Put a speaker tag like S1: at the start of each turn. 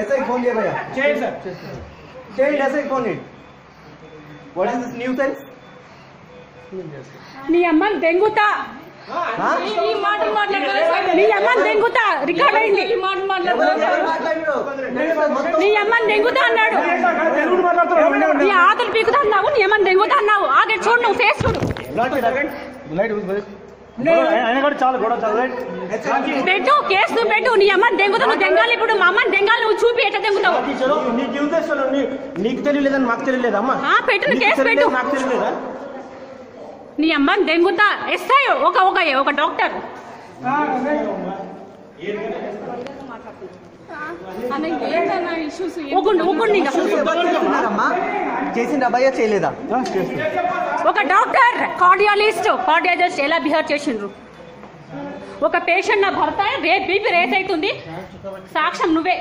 S1: SI phone
S2: చేయబోయా?
S3: చేయండి sir.
S2: చేయండి SI phone what is this nuisance
S1: నీ అమ్మని దెంగుతా. నీ అమ్మని దెంగుతా. రికార్డ్ అయింది. మాట మాట్లాడు నీ అమ్మని దెంగుతా అన్నాడు. నీ ఆతలు పీకుతా అన్నావు నీ అమ్మని దెంగుతా అన్నావు. ఆగే చూడు నువ్వు ఫేస్ చూడు. పెట్టు కేసు నువ్వు పెట్టు. నీ అమ్మని దెంగుతా నువ్వు దెంగాలి ఇప్పుడు. మా అమ్మని దెంగాలి నువ్వు చూపి ఎట్లా దెంగుతావు.
S3: నీకు ఉద్దేశంలో నీ- నీకు తెలియలేదని మాకు తెలియలేదా అమ్మా?
S1: ఆ, పెట్టు, కేసు పెట్టు.
S3: నాకు తెలియలేదా?
S1: నీ అమ్మని దెంగుతా. ఇస్తాయి ఒక ఒక ఒక డాక్టర్.
S2: చేసింది అబ్బాయి చేయలేదా?
S1: ఒక డాక్టర్ కార్డియాలిస్ట్ కార్డియాలజిస్ట్ ఎలా బిహేవ్ చేసిండ్రు? ఒక పేషెంట్ నా భర్త రేట్ బీపీ రేస్ అవుతుంది. సాక్ష్యం నువ్వే.